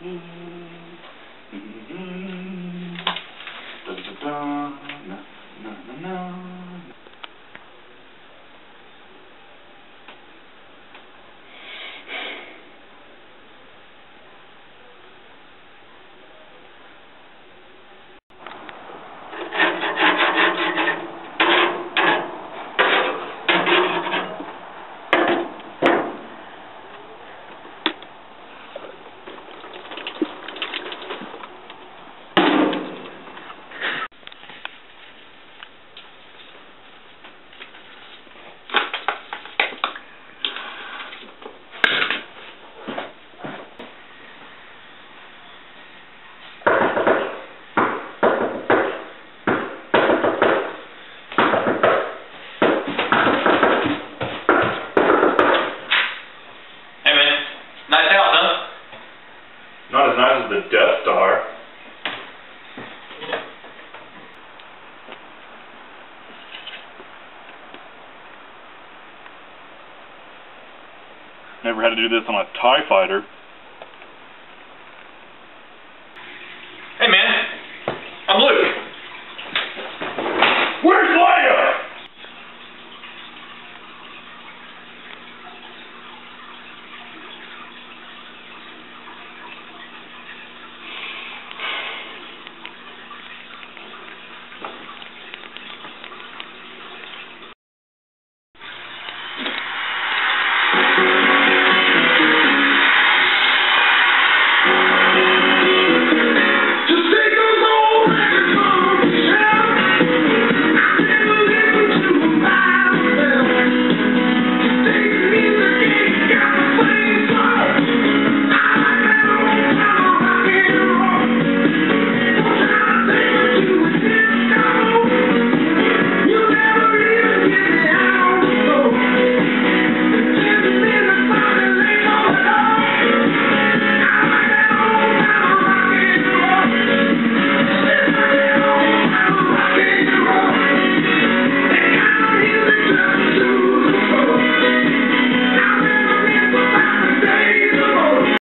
Hey the Death Star. Never had to do this on a TIE fighter.